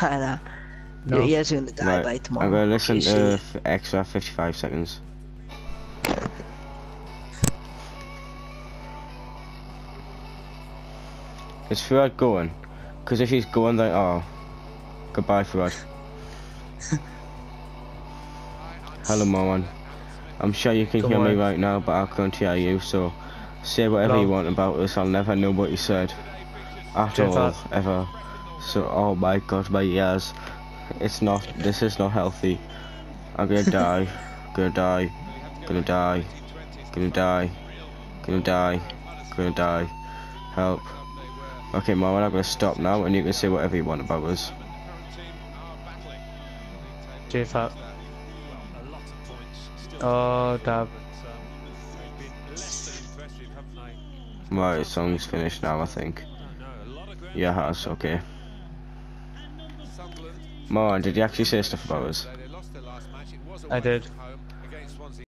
I know. No. Your ears are gonna die Right, by tomorrow. I'm gonna listen to see. f extra 55 seconds. Is Fuad going? Because if he's going, then oh, goodbye, Fuad. Hello, Marwan. I'm sure you can Don't hear me right now, but I can't hear you. So say whatever Hello. you want about us. I'll never know what you said at Jeff, all, uh, ever. So oh my God, my ears. It's not. This is not healthy. I'm gonna die. Gonna die. Gonna die. Gonna die. Gonna die. Gonna die. Help. Okay, Mom, I'm gonna stop now, and you can say whatever you want about us. JFAT. Oh, dab. Right, song's finished now, I think. Yeah, it has, okay. Marwan, did you actually say stuff about us? I did.